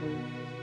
Música